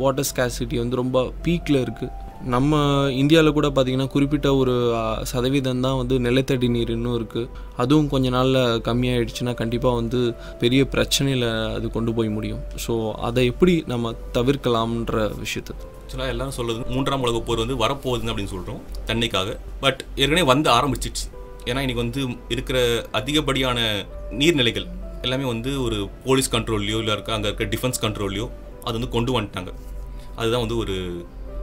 வாட்டர் ஸ்கேசிட்டி வந்து ரொம்ப பீக்கில் இருக்குது நம்ம இந்தியாவில் கூட பார்த்திங்கன்னா குறிப்பிட்ட ஒரு சதவீதம் தான் வந்து நிலத்தடி நீர் இன்னும் இருக்குது அதுவும் கொஞ்ச நாளில் கம்மியாயிடுச்சுன்னா கண்டிப்பாக வந்து பெரிய பிரச்சனையில் அது கொண்டு போய் முடியும். ஸோ அதை எப்படி நம்ம தவிர்க்கலாம்ன்ற விஷயத்தை. ஆக்சுவலாக எல்லாரும் சொல்கிறது மூன்றாம் உலக போர் வந்து வரப்போகுதுன்னு அப்படின்னு சொல்கிறோம் தண்ணிக்காக பட் ஏற்கனவே வந்து ஆரம்பிச்சிச்சு ஏன்னா இன்றைக்கி வந்து இருக்கிற அதிகப்படியான நீர்நிலைகள் எல்லாமே வந்து ஒரு போலீஸ் கண்ட்ரோல்லையோ இல்லை இருக்க அங்கே இருக்க டிஃபென்ஸ் கண்ட்ரோல்லையோ அது வந்து கொண்டு வந்துட்டாங்க. அதுதான் வந்து ஒரு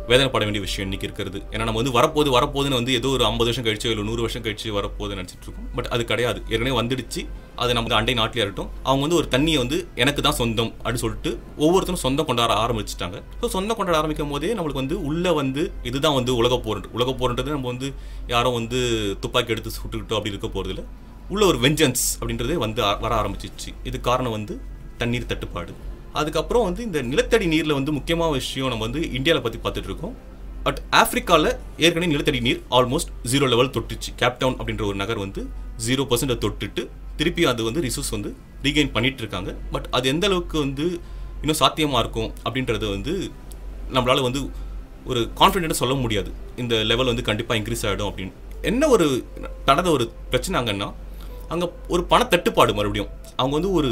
வேதனைப்பட வேண்டிய விஷயம் இன்னைக்கு இருக்கிறது. ஏன்னா நம்ம வந்து வரப்போது வரப்போதுன்னு வந்து ஏதோ ஒரு ஐம்பது வருஷம் கழிச்சு இல்லை நூறு வருஷம் கழிச்சு வரப்போது நினச்சிட்டு இருக்கோம். பட் அது கிடையாது. ஏற்கனவே வந்துடுச்சு. அது நமக்கு அண்டை நாட்டில் இருக்கட்டும் அவங்க வந்து ஒரு தண்ணியை வந்து எனக்கு தான் சொந்தம் அப்படின்னு சொல்லிட்டு ஒவ்வொருத்தரும் சொந்தம் கொண்டாட ஆரம்பிச்சிட்டாங்க. ஸோ சொந்தம் கொண்டாட ஆரம்பிக்கும் போதே நம்மளுக்கு வந்து உள்ளே வந்து இதுதான் வந்து உலக போர். உலக போர்ன்றது நம்ம வந்து யாரும் வந்து துப்பாக்கி எடுத்து சுட்டுக்கிட்டோம் அப்படி இருக்க போகிறதில்ல உள்ள ஒரு வெஞ்சன்ஸ் அப்படின்றதே வந்து வர ஆரம்பிச்சிச்சு. இது காரணம் வந்து தண்ணீர் தட்டுப்பாடு. அதுக்கப்புறம் வந்து இந்த நிலத்தடி நீரில் வந்து முக்கியமான விஷயம் நம்ம வந்து இந்தியாவில் பற்றி பார்த்துட்டு இருக்கோம். பட் ஆஃப்ரிக்காவில் ஏற்கனவே நிலத்தடி நீர் ஆல்மோஸ்ட் ஜீரோ லெவல் தொட்டுச்சு. கேப்டவுன் அப்படின்ற ஒரு நகர் வந்து ஜீரோ பர்சன்ட் தொட்டுட்டு திருப்பி அது வந்து ரிசோர்ஸ் வந்து ரீகெயின் பண்ணிட்டு இருக்காங்க. பட் அது எந்த அளவுக்கு வந்து இன்னும் சாத்தியமாக இருக்கும் அப்படின்றத வந்து நம்மளால் வந்து ஒரு கான்ஃபிடென்ட்டாக சொல்ல முடியாது. இந்த லெவல் வந்து கண்டிப்பாக இன்க்ரீஸ் ஆகிடும் அப்படின்னு. என்ன ஒரு நடந்த ஒரு பிரச்சனை அங்கன்னா அங்கே ஒரு பணத்தட்டுப்பாடு மறுபடியும். அவங்க வந்து ஒரு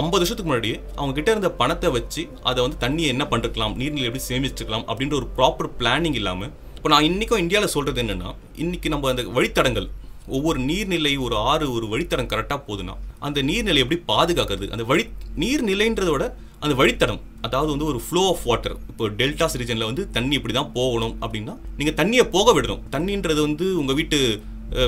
ஐம்பது வருஷத்துக்கு முன்னாடியே அவங்க கிட்ட இருந்த பணத்தை வச்சு அதை வந்து தண்ணியை என்ன பண்ணிருக்கலாம் நீர்நிலை எப்படி சேமிச்சுக்கலாம் அப்படின்ற ஒரு ப்ராப்பர் பிளானிங் இல்லாமல் இப்போ நான் இன்றைக்கும் இந்தியாவில் சொல்கிறது என்னென்னா இன்றைக்கி நம்ம அந்த வழித்தடங்கள் ஒவ்வொரு நீர்நிலை ஒரு ஆறு ஒரு வழித்தடம் கரெக்டாக போகுதுன்னா அந்த நீர்நிலை எப்படி பாதுகாக்கிறது? அந்த வழி நீர்நிலைன்றதோட விட அந்த வழித்தடம் அதாவது வந்து ஒரு ஃப்ளோ ஆஃப் வாட்டர் இப்போ டெல்டாஸ் ரீஜனில் வந்து தண்ணி இப்படி தான் போகணும் அப்படின்னா நீங்கள் தண்ணியை போக விடணும். தண்ணின்றது வந்து உங்கள் வீட்டு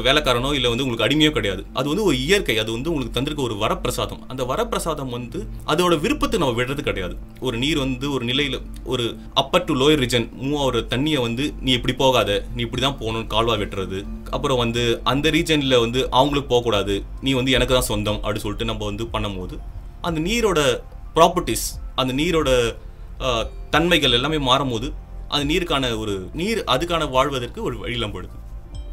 வேலைக்காரனோ இல்லை வந்து உங்களுக்கு அடிமையோ கிடையாது. அது வந்து ஒரு இயற்கை. அது வந்து உங்களுக்கு தந்திருக்க ஒரு வரப்பிரசாதம். அந்த வரப்பிரசாதம் வந்து அதோட விருப்பத்தை நம்ம விடுறது கிடையாது. ஒரு நீர் வந்து ஒரு நிலையில் ஒரு upper to lower region move ஆகிற தண்ணியை வந்து நீ இப்படி போகாத நீ இப்படி தான் போகணும்னு கால்வா வெட்டுறது. அப்புறம் வந்து அந்த ரீஜனில் வந்து அவங்களுக்கு போகக்கூடாது நீ வந்து எனக்கு தான் சொந்தம் அப்படின்னு சொல்லிட்டு நம்ம வந்து பண்ணும்போது அந்த நீரோட ப்ராப்பர்ட்டிஸ் அந்த நீரோட தன்மைகள் எல்லாமே மாறும்போது அந்த நீருக்கான ஒரு நீர் அதுக்கான வாழ்வதற்கு ஒரு வழியிலம் போடுது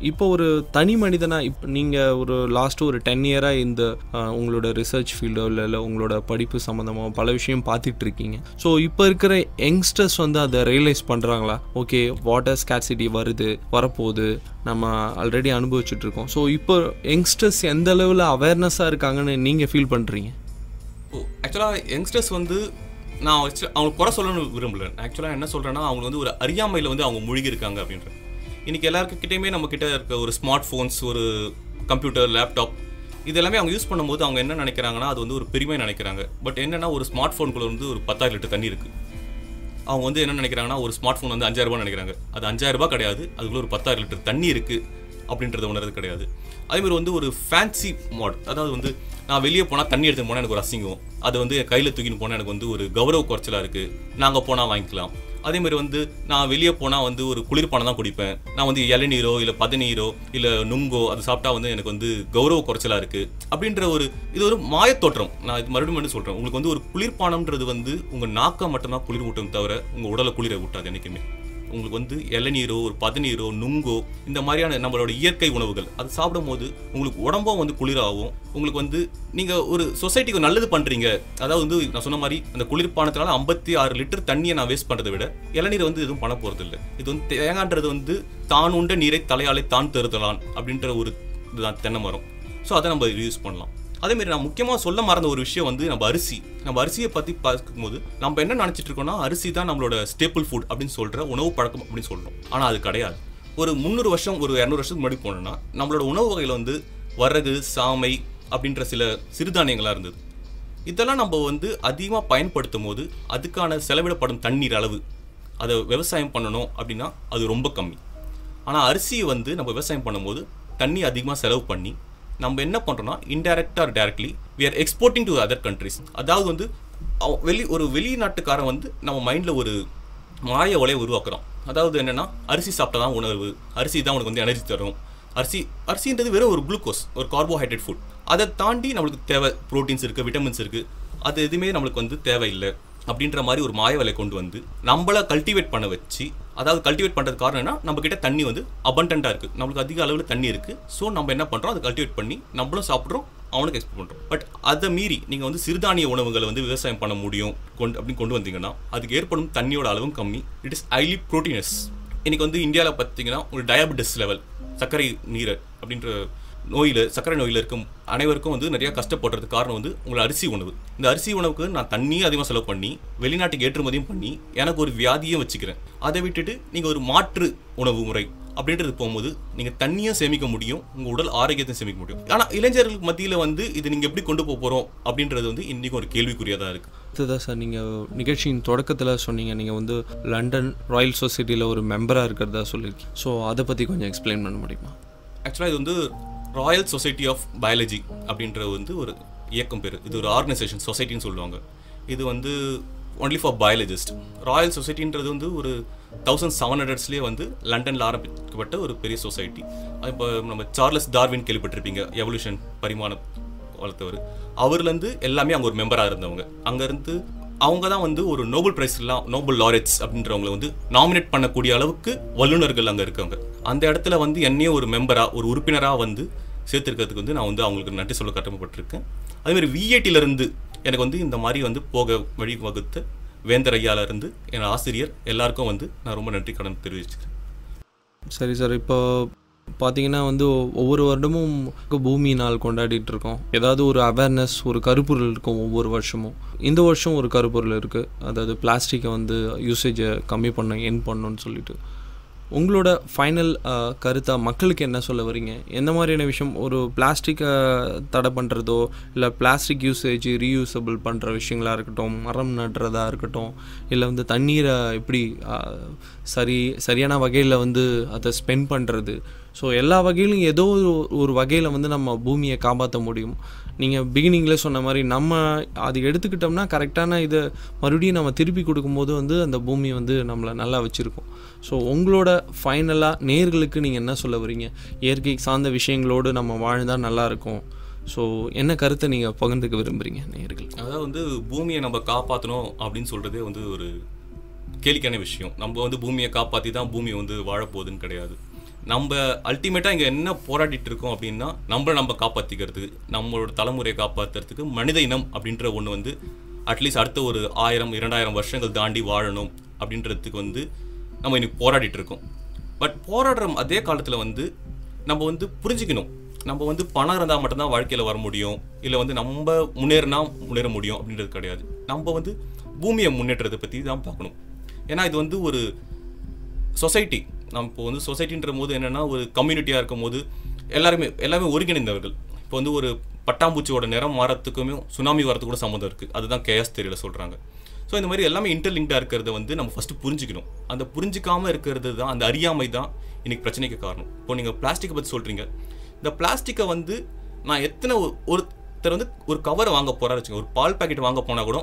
இப்போ ஒரு தனி மனிதனாக இப்போ நீங்கள் ஒரு லாஸ்ட்டு ஒரு டென் இயராக இந்த உங்களோட ரிசர்ச் ஃபீல்டோ இல்லை இல்லை உங்களோட படிப்பு சம்மந்தமாக பல விஷயம் பார்த்துட்டு இருக்கீங்க. ஸோ இப்போ இருக்கிற யங்ஸ்டர்ஸ் வந்து அதை ரியலைஸ் பண்ணுறாங்களா ஓகே வாட்டர் ஸ்கேட்சிட்டி வருது வரப்போகுது நம்ம ஆல்ரெடி அனுபவிச்சுட்டு இருக்கோம். ஸோ இப்போ யங்ஸ்டர்ஸ் எந்த அளவில் அவேர்னஸாக இருக்காங்கன்னு நீங்கள் ஃபீல் பண்ணுறீங்க ஓ ஆக்சுவலாக யங்ஸ்டர்ஸ் வந்து நான் அவங்களுக்கு குறை சொல்லணும்னு விரும்பல. ஆக்சுவலாக என்ன சொல்கிறேன்னா அவங்க வந்து ஒரு அறியாமையில் வந்து அவங்க மூழ்கி இருக்காங்க அப்படின்ற இன்றைக்கி எல்லாருக்கிட்டையுமே நம்ம இருக்க ஒரு ஸ்மார்ட் ஃபோன்ஸ் ஒரு கம்ப்யூட்டர் லேப்டாப் இது எல்லாமே அவங்க யூஸ் பண்ணும்போது அவங்க என்ன நினைக்கிறாங்கன்னா அது வந்து ஒரு பெருமை நினைக்கிறாங்க. பட் என்னென்னா ஒரு ஸ்மார்ட் ஃபோனுக்குள்ள வந்து ஒரு பத்தாயிரம் லிட்டர் தண்ணி இருக்குது அவங்க வந்து என்ன நினைக்கிறாங்கன்னா ஒரு ஸ்மார்ட் ஃபோன் வந்து அஞ்சாயிரம் நினைக்கிறாங்க. அது அஞ்சாயிரம் ரூபாய் கிடையாது அதுக்குள்ள ஒரு பத்தாயிரம் லிட்டர் தண்ணி இருக்குது அப்படின்றத உணர்றது கிடையாது. அதேமாதிரி வந்து ஒரு ஃபேன்சி மாட் அதாவது வந்து நான் வெளியே போனால் தண்ணி எடுத்துன்னு போனால் எனக்கு ஒரு அசிங்கம். அது வந்து கையில் தூக்கின்னு போனால் எனக்கு வந்து ஒரு கௌரவ குறைச்சலாக இருக்குது நாங்கள் போனால் வாங்கிக்கலாம். அதே மாதிரி வந்து நான் வெளியே போனால் வந்து ஒரு குளிர்பானம் தான் குடிப்பேன். நான் வந்து இளநீரோ இல்லை பதநீரோ இல்லை நுங்கோ அது சாப்பிட்டா வந்து எனக்கு வந்து கௌரவ குறைச்சலாக இருக்குது அப்படின்ற ஒரு இது ஒரு மாயத்தோற்றம் நான் இது மறுபடியும் மறுபடியும் சொல்கிறேன் உங்களுக்கு வந்து ஒரு குளிர்பானம்ன்றது வந்து உங்கள் நாக்கை மட்டும்தான் குளிர் ஊட்டும் தவிர உங்கள் உடலை குளிரை ஊட்டாது என்றைக்குமே உங்களுக்கு வந்து இளநீரோ ஒரு பதநீரோ நுங்கோ இந்த மாதிரியான நம்மளோட இயற்கை உணவுகள் அது சாப்பிடும்போது உங்களுக்கு உடம்பும் வந்து குளிராகும். உங்களுக்கு வந்து நீங்கள் ஒரு சொசைட்டிக்கு நல்லது பண்ணுறீங்க அதாவது வந்து நான் சொன்ன மாதிரி அந்த குளிர்பானத்தினால ஐம்பத்தி ஆறு லிட்டர் தண்ணியை நான் வேஸ்ட் பண்ணுறதை விட இளநீர் வந்து எதுவும் பண்ண போகிறது இல்லை இது வந்து தேங்கான்றது வந்து தான் உண்ட நீரை தலையாலே தான் தருதலான் அப்படின்ற ஒரு இதுதான் தென்னை மரம். ஸோ அதை நம்ம யூஸ் பண்ணலாம். அதே மாதிரி நான் முக்கியமாக சொல்ல மறந்த ஒரு விஷயம் வந்து நம்ம அரிசி. நம்ம அரிசியை பற்றி பார்க்கும்போது நம்ம என்ன நினச்சிட்டு இருக்கோம்னா அரிசி தான் நம்மளோட ஸ்டேபிள் ஃபுட் அப்படின்னு சொல்கிற உணவு பழக்கம் அப்படின்னு சொல்கிறோம் ஆனால் அது கிடையாது. ஒரு முந்நூறு வருஷம் ஒரு இரநூறு வருஷத்துக்கு முன்னாடி போனோம்னா நம்மளோட உணவு வகையில் வந்து வரகு சாமை அப்படின்ற சில சிறுதானியங்களாக இருந்தது. இதெல்லாம் நம்ம வந்து அதிகமாக பயன்படுத்தும் போது அதுக்கான செலவிடப்படும் தண்ணீர் அளவு அதை விவசாயம் பண்ணணும் அப்படின்னா அது ரொம்ப கம்மி. ஆனால் அரிசியை வந்து நம்ம விவசாயம் பண்ணும்போது தண்ணி அதிகமாக செலவு பண்ணி நம்ம என்ன பண்ணுறோம்னா இன்டைரக்டாக or directly we are exporting to other countries அதாவது வந்து அவ- வெளி ஒரு வெளிநாட்டுக்காரன் வந்து நம்ம மைண்டில் ஒரு மாய ஒலையை உருவாக்குறோம் அதாவது என்னென்னா அரிசி சாப்பிட்டா தான் உணர்வு அரிசி தான் உனக்கு வந்து எனர்ஜி தரும். அரிசி அரிசின்றது வெறும் ஒரு குளுக்கோஸ் ஒரு கார்போஹைட்ரேட் ஃபுட் அதை தாண்டி நம்மளுக்கு தேவை ப்ரோட்டீன்ஸ் இருக்குது விட்டமின்ஸ் இருக்குது அது எதுவுமே நம்மளுக்கு வந்து தேவையில்லை. அப்படின்ற மாதிரி ஒரு மாய விலை கொண்டு வந்து நம்மளை கல்டிவேட் பண்ண வச்சு அதாவது கல்டிவேட் பண்ணுறது காரணம் என்ன நம்ம கிட்ட தண்ணி வந்து அபண்டண்ட்டாக இருக்குது நம்மளுக்கு அதிக அளவில் தண்ணி இருக்குது ஸோ நம்ம என்ன பண்ணுறோம் அதை கல்டிவேட் பண்ணி நம்மளும் சாப்பிட்றோம் அவனுக்கு எக்ஸ்போர்ட் பண்ணுறோம் பட் அதை மீறி நீங்கள் வந்து சிறுதானிய உணவுகளை வந்து விவசாயம் பண்ண முடியும் கொண்டு அப்படின்னு கொண்டு வந்தீங்கன்னா அதுக்கு ஏற்படும் தண்ணியோட அளவும் கம்மி. இட் இஸ் ஹைலி ப்ரோட்டீனஸ் இன்னைக்கு வந்து இந்தியாவில் பார்த்தீங்கன்னா ஒரு டயபெட்டிஸ் லெவல் சர்க்கரை நீரை அப்படின்ற நோயில் சர்க்கரை நோயில் இருக்கும் அனைவருக்கும் வந்து நிறைய கஷ்டப்படுறதுக்கு காரணம் வந்து உங்களோட அரிசி உணவு. இந்த அரிசி உணவுக்கு நான் தண்ணியும் அதிகமாக செலவு பண்ணி வெளிநாட்டுக்கு ஏற்றுமதியும் பண்ணி எனக்கு ஒரு வியாதியும் வச்சுக்கிறேன். அதை விட்டுட்டு நீங்கள் ஒரு மாற்று உணவு முறை அப்படின்றது போகும்போது நீங்கள் தண்ணியும் சேமிக்க முடியும் உங்கள் உடல் ஆரோக்கியத்தையும் சேமிக்க முடியும். ஆனால் இளைஞர்களுக்கு மத்தியில் வந்து இது நீங்கள் எப்படி கொண்டு போக போகிறோம் அப்படின்றது வந்து இன்றைக்கும் ஒரு கேள்விக்குரியதாக இருக்குது அடுத்ததாக சார். நீங்கள் நிகழ்ச்சியின் தொடக்கத்தில் சொன்னீங்க. நீங்கள் வந்து லண்டன் ராயல் சொசைட்டியில் ஒரு மெம்பராக இருக்கிறதா சொல்லியிருக்கீங்க. ஸோ அதை பற்றி கொஞ்சம் எக்ஸ்பிளைன் பண்ண முடியுமா? ஆக்சுவலாக இது வந்து ராயல் சொசைட்டி ஆஃப் பயாலஜி அப்படின்ற வந்து ஒரு இயக்கம் பேர். இது ஒரு ஆர்கனைசேஷன் சொசைட்டின்னு சொல்லுவாங்க. இது வந்து ஒன்லி ஃபார் பயாலஜிஸ்ட் ராயல் சொசைட்டின்றது வந்து ஒரு தௌசண்ட் செவன் ஹண்ட்ரட்ஸ்லேயே வந்து லண்டனில் ஆரம்பிக்கப்பட்ட ஒரு பெரிய சொசைட்டி இப்போ நம்ம சார்லஸ் டார்வின் கேள்விப்பட்டிருப்பீங்க எவல்யூஷன் பரிமாணம் வளர்த்தவர். அவர்லேருந்து எல்லாமே அங்கே ஒரு மெம்பராக இருந்தவங்க. அங்கேருந்து அவங்க தான் வந்து ஒரு நோபல் பிரைஸ்லாம் நோபல் லாரெட்ஸ் அப்படின்றவங்களை வந்து நாமினேட் பண்ணக்கூடிய அளவுக்கு வல்லுநர்கள் அங்கே இருக்காங்க. அந்த இடத்துல வந்து என்னையே ஒரு மெம்பராக ஒரு உறுப்பினராக வந்து சேர்த்துருக்கிறதுக்கு வந்து நான் வந்து அவங்களுக்கு நன்றி சொல்ல கடமைப்பட்டிருக்கேன் அதேமாதிரி விஐடியிலேருந்து எனக்கு வந்து இந்த மாதிரி வந்து போக வழி வகுத்த வேந்தர் ஐயாவிலேருந்து என் ஆசிரியர் எல்லாருக்கும் வந்து நான் ரொம்ப நன்றி கடன் தெரிவிச்சுக்கிறேன். சரி சார் இப்போ பார்த்தீங்கன்னா வந்து ஒவ்வொரு வருடமும் பூமி நாள் கொண்டாடிட்டு இருக்கோம் ஏதாவது ஒரு அவேர்னஸ் ஒரு கருப்பொருள் இருக்கும் ஒவ்வொரு வருஷமும். இந்த வருஷம் ஒரு கருப்பொருள் இருக்குது அதாவது பிளாஸ்டிக்கை வந்து யூசேஜை கம்மி பண்ண என் பண்ணணும்னு சொல்லிட்டு. உங்களோட ஃபைனல் கருத்தாக மக்களுக்கு என்ன சொல்ல வரீங்க எந்த மாதிரியான விஷயம்? ஒரு பிளாஸ்டிக்கை தடை பண்ணுறதோ இல்லை பிளாஸ்டிக் யூசேஜ் ரீயூசபிள் பண்ணுற விஷயங்களாக இருக்கட்டும் மரம் நடுறதா இருக்கட்டும் இல்லை வந்து தண்ணீரை எப்படி சரி சரியான வகையில் வந்து அதை ஸ்பெண்ட் பண்ணுறது ஸோ எல்லா வகையிலும் ஏதோ ஒரு ஒரு வகையில் வந்து நம்ம பூமியை காப்பாற்ற முடியும். நீங்கள் பிகினிங்கில் சொன்ன மாதிரி நம்ம அது எடுத்துக்கிட்டோம்னா கரெக்டான இதை மறுபடியும் நம்ம திருப்பி கொடுக்கும்போது வந்து அந்த பூமி வந்து நம்மளை நல்லா வச்சுருக்கும். ஸோ உங்களோட ஃபைனலாக நேர்களுக்கு நீங்கள் என்ன சொல்ல வரீங்க இயற்கை சார்ந்த விஷயங்களோடு நம்ம வாழ்ந்தால் நல்லாயிருக்கும் ஸோ என்ன கருத்தை நீங்கள் பகிர்ந்துக்க விரும்புகிறீங்க நேர்கள்? அதாவது வந்து பூமியை நம்ம காப்பாற்றணும் அப்படின்னு சொல்கிறதே வந்து ஒரு கேளிக்கான விஷயம். நம்ம வந்து பூமியை காப்பாற்றி தான் பூமி வந்து வாழப்போகுதுன்னு கிடையாது. நம்ம அல்டிமேட்டாக இங்கே என்ன போராடிட்டு இருக்கோம் அப்படின்னா நம்மளை நம்ம காப்பாற்றிக்கிறது நம்மளோட தலைமுறையை காப்பாற்றுறதுக்கு மனித இனம் அப்படின்ற ஒன்று வந்து அட்லீஸ்ட் அடுத்த ஒரு ஆயிரம் இரண்டாயிரம் வருஷங்கள் தாண்டி வாழணும் அப்படின்றதுக்கு வந்து நம்ம இன்னைக்கு போராடிட்டு இருக்கோம். பட் போராடுற அதே காலத்தில் வந்து நம்ம வந்து புரிஞ்சுக்கணும். நம்ம வந்து பணம் இருந்தால் மட்டும்தான் வாழ்க்கையில் வர முடியும். இல்லை வந்து நம்ம முன்னேறினா முன்னேற முடியும் அப்படின்றது கிடையாது. நம்ம வந்து பூமியை முன்னேற்றத்தை பற்றி தான் பார்க்கணும். ஏன்னா இது வந்து ஒரு சொசைட்டி நம்ம இப்போ வந்து சொசைட்டின்ற போது என்னென்னா ஒரு கம்யூனிட்டியாக இருக்கும் போது எல்லாருமே எல்லாமே ஒருங்கிணைந்தவர்கள். இப்போ வந்து ஒரு பட்டாம்பூச்சியோட நிறம் மாறத்துக்குமே சுனாமி வரத்துக்கு கூட சம்மந்தம் இருக்குது அதுதான் கேஎஸ் தெரியல சொல்கிறாங்க ஸோ இந்த மாதிரி எல்லாமே இன்டர்லிங்காக இருக்கிறத வந்து நம்ம ஃபஸ்ட்டு புரிஞ்சுக்கணும். அந்த புரிஞ்சிக்காமல் இருக்கிறது தான் அந்த அறியாமை தான் இன்னைக்கு பிரச்சனைக்கு காரணம். இப்போ நீங்கள் பிளாஸ்டிக்கை பற்றி சொல்கிறீங்க இந்த பிளாஸ்டிக்கை வந்து நான் எத்தனை ஒருத்தர் வந்து ஒரு கவர் வாங்க போகிறாரு வச்சுங்க ஒரு பால் பாக்கெட் வாங்க போனால் கூட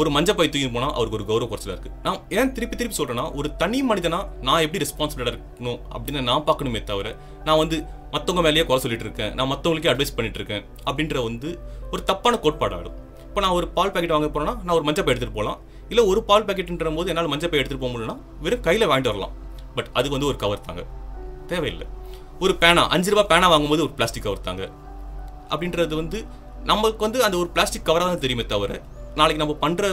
ஒரு மஞ்சள் பை தூக்கி போனால் அவருக்கு ஒரு கௌரவ குறைச்சலாக இருக்குது நான் ஏன் திருப்பி திருப்பி சொல்கிறேன்னா ஒரு தனி மனிதனா நான் எப்படி ரெஸ்பான்சிபிளாக இருக்கணும் அப்படின்னு நான் பார்க்கணுமே தவிர நான் வந்து மற்றவங்க மேலேயே குறை சொல்லிட்டு இருக்கேன். நான் மற்றவங்களுக்கே அட்வைஸ் பண்ணிட்டு இருக்கேன் அப்படின்ற வந்து ஒரு தப்பான கோட்பாடு ஆடும் இப்போ நான் ஒரு பால் பேக்கெட் வாங்க போறேன்னா நான் ஒரு மஞ்சள் பை எடுத்துகிட்டு போகலாம். இல்லை ஒரு பால் பாக்கெட்ன்ற போது என்னால் மஞ்சள் பை எடுத்துகிட்டு போக முடியலன்னா வெறும் கையில் வாங்கிட்டு வரலாம். பட் அதுக்கு வந்து ஒரு கவர் தாங்க. தேவையில்லை. ஒரு பேனா அஞ்சு ரூபா பேனா வாங்கும்போது ஒரு பிளாஸ்டிக் கவர் தாங்க. அப்படின்றது வந்து நமக்கு வந்து அந்த ஒரு பிளாஸ்டிக் கவராக தான் தெரியுமே தவிர நாளைக்கு நம்ம பண்ணுற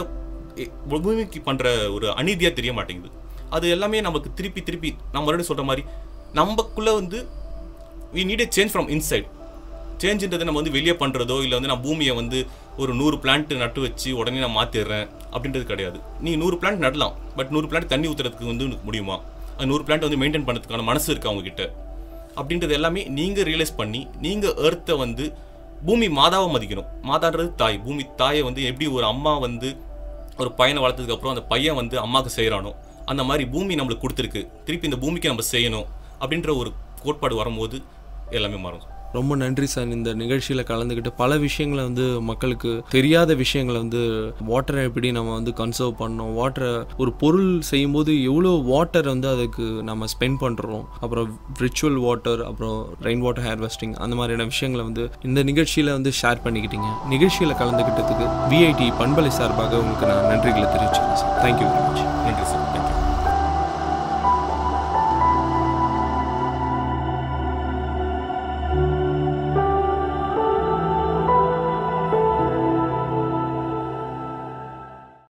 பூமிக்கு பண்ணுற ஒரு அநீதியாக தெரிய மாட்டேங்குது. அது எல்லாமே நமக்கு திருப்பி திருப்பி நான் மறுபடியும் சொல்கிற மாதிரி நமக்குள்ளே வந்து we need a change from inside சேஞ்சுன்றது நம்ம வந்து வெளியே பண்ணுறதோ இல்லை வந்து நான் பூமியை வந்து ஒரு நூறு பிளான்ட் நட்டு வச்சு உடனே நான் மாற்றிடுறேன் அப்படின்றது கிடையாது. நீ நூறு பிளான்ட் நடலாம். பட் நூறு பிளான்ட் தண்ணி ஊற்றுறதுக்கு வந்து உனக்கு முடியுமா? அந்த நூறு பிளான்ட் வந்து மெயின்டைன் பண்ணுறதுக்கான மனசு இருக்கு அவங்கக்கிட்ட அப்படின்றது எல்லாமே நீங்கள் ரியலைஸ் பண்ணி நீங்கள் எர்த்தை வந்து பூமி மாதாவை மதிக்கணும். மாதான்றது தாய். பூமி தாயை வந்து எப்படி ஒரு அம்மா வந்து ஒரு பையனை வளர்த்ததுக்கப்புறம் அந்த பையன் வந்து அம்மாவுக்கு செய்கிறானோ அந்த மாதிரி பூமி நம்மளுக்கு கொடுத்துருக்கு. திருப்பி இந்த பூமிக்கு நம்ம செய்யணும் அப்படின்ற ஒரு கோட்பாடு வரும்போது எல்லாமே மாறும். ரொம்ப நன்றி சார். இந்த நிகழ்ச்சியில் கலந்துக்கிட்டு பல விஷயங்களை வந்து மக்களுக்கு தெரியாத விஷயங்களை வந்து வாட்டரை எப்படி நம்ம வந்து கன்சர்வ் பண்ணோம் வாட்டரை ஒரு பொருள் செய்யும்போது எவ்வளோ வாட்டர் வந்து அதுக்கு நம்ம ஸ்பெண்ட் பண்ணுறோம் அப்புறம் ரிச்சுவல் வாட்டர் அப்புறம் ரெயின் வாட்டர் ஹேர்வெஸ்டிங் அந்த மாதிரியான விஷயங்களை வந்து இந்த நிகழ்ச்சியில் வந்து ஷேர் பண்ணிக்கிட்டீங்க. நிகழ்ச்சியில் கலந்துக்கிட்டதுக்கு விஐடி பண்பலை சார்பாக உங்களுக்கு நான் நன்றிகளை தெரிவிச்சுக்கிறேன் சார். Thank you very much